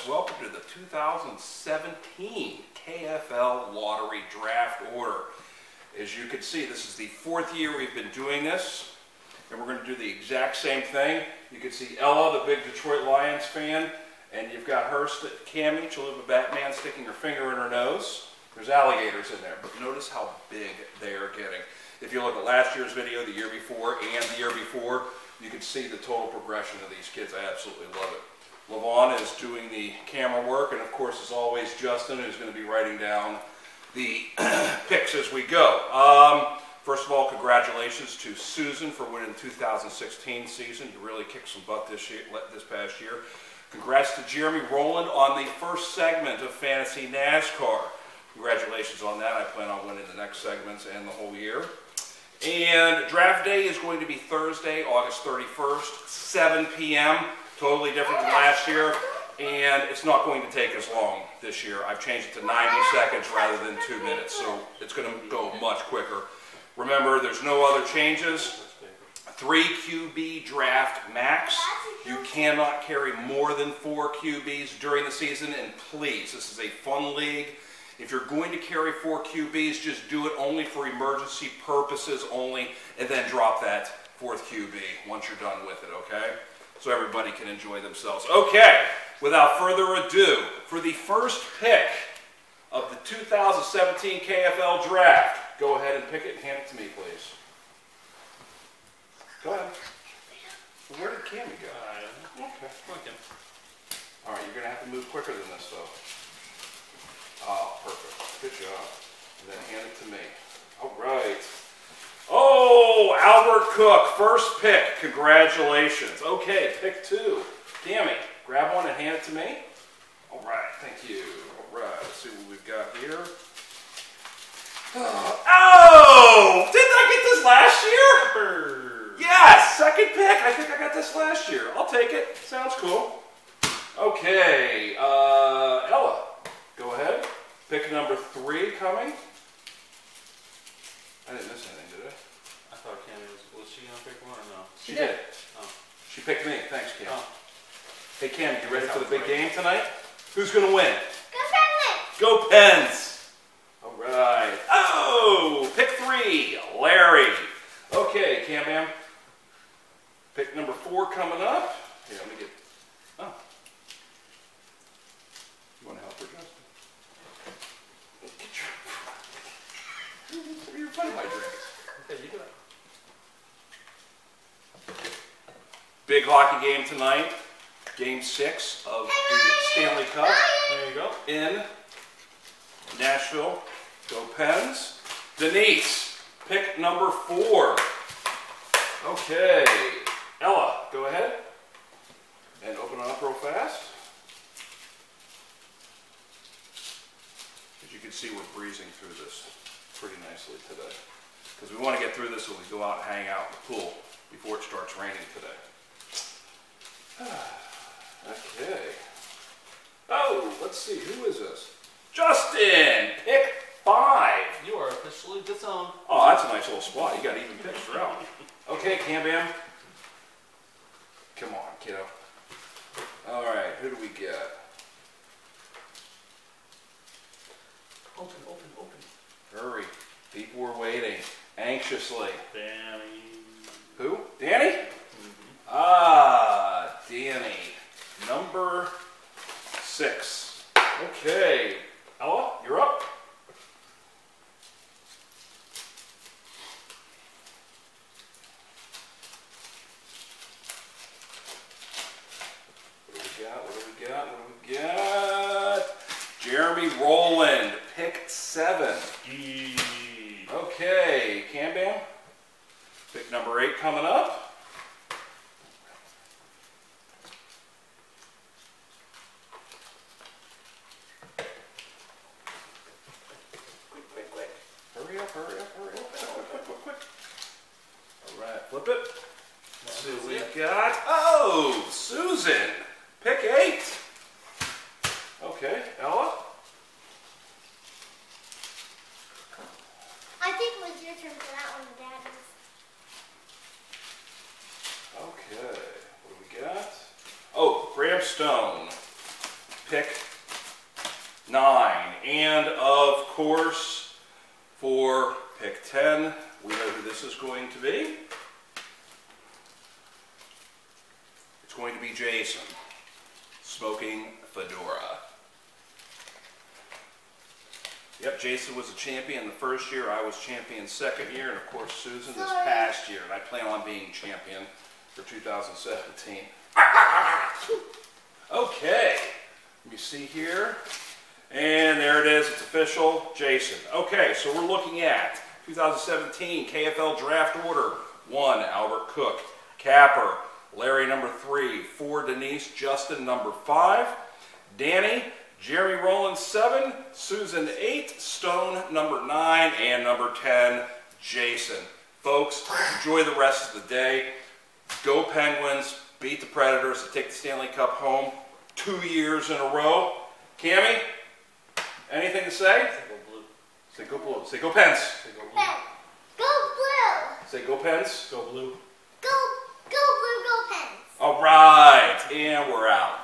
Welcome to the 2017 KFL Lottery Draft Order. As you can see, this is the fourth year we've been doing this, and we're going to do the exact same thing. You can see Ella, the big Detroit Lions fan, and you've got her, she'll have a Batman sticking her finger in her nose. There's alligators in there, but notice how big they are getting. If you look at last year's video, the year before, and the year before, you can see the total progression of these kids. I absolutely love it. Lavon is doing the camera work, and of course, as always, Justin is going to be writing down the picks as we go. Um, first of all, congratulations to Susan for winning the 2016 season. You really kicked some butt this year, this past year. Congrats to Jeremy Rowland on the first segment of Fantasy NASCAR. Congratulations on that. I plan on winning the next segments and the whole year. And draft day is going to be Thursday, August 31st, 7 p.m. Totally different than last year. And it's not going to take as long this year. I've changed it to 90 seconds rather than two minutes, so it's going to go much quicker. Remember, there's no other changes. Three QB draft max. You cannot carry more than four QBs during the season. And please, this is a fun league. If you're going to carry four QBs, just do it only for emergency purposes only, and then drop that fourth QB once you're done with it, okay? So everybody can enjoy themselves. Okay, without further ado, for the first pick of the 2017 KFL Draft, go ahead and pick it and hand it to me, please. Go ahead. Where did Cammy go? Uh, okay. All right, you're going to have to move quicker than this, though. Oh, perfect. Good job. And then hand it to me. All right. Oh, Albert Cook, first pick. Congratulations. Okay, pick two. Cammy, grab one and hand it to me. All right, thank you. All right, let's see what we've got here. Oh, didn't I get this last year? Yes, second pick. I think I got this last year. I'll take it. Sounds cool. Okay, uh, Ella, go ahead. Pick number three coming. I didn't miss anything, did I? I thought Cammy was, was she gonna pick one or no? She did. Oh. She picked me. Thanks, Cam. Oh. Hey, Cam, you ready for the big game tonight? Who's going to win? Go Go Pens! All right. Oh, pick three, Larry. Okay, Cam Bam. Pick number four coming up. Here, let me get. Oh. You want to help her, Justin? Get your. You're fun of my drinks. Okay, you do it. Big hockey game tonight. Game six of the Stanley Cup. There you go. in Nashville. Go Pens. Denise, pick number four. Okay. Ella, go ahead. And open it up real fast. As you can see, we're breezing through this pretty nicely today. Because we want to get through this so we go out and hang out in the pool before it starts raining today. Okay. Oh, let's see, who is this? Justin, pick five. You are officially disowned. Oh, that's a nice little spot. You got even picks throughout. Okay, Cam Bam. Come on, kiddo. All right, who do we get? Open, open, open. Hurry. People were waiting anxiously. Danny. Who? Danny? Ah, Danny. Number six. Okay. Ella, you're up. What do we got? What do we got? What do we got? Jeremy Rowland, pick seven. Okay, Cam Bam. Pick number eight coming up. Quick, quick, quick. Hurry up, hurry up, hurry up. Quick, quick, quick, quick. All right, flip it. Let's see what we got. Oh, Susan. Pick eight. Okay, Ella. I think it was your turn for that one, Daddy. Okay, what do we got? Oh, Graham Stone. pick nine. And of course, for pick 10, we know who this is going to be. It's going to be Jason, smoking fedora. Yep, Jason was a champion the first year, I was champion second year, and of course Susan this past year, and I plan on being champion for 2017. Okay, let me see here. And there it is, it's official, Jason. Okay, so we're looking at 2017 KFL draft order. One, Albert Cook. Capper, Larry number three. Four, Denise. Justin number five. Danny, Jeremy Rowland, 7. Susan, 8. Stone, number 9. And number 10, Jason. Folks, enjoy the rest of the day. Go Penguins. Beat the Predators to take the Stanley Cup home two years in a row. Cammy, anything to say? Say go blue. Say go blue. Say go Pens. Say go blue. Go blue. Say go Pens. Go blue. Go, go blue, go Pens. All right, and we're out.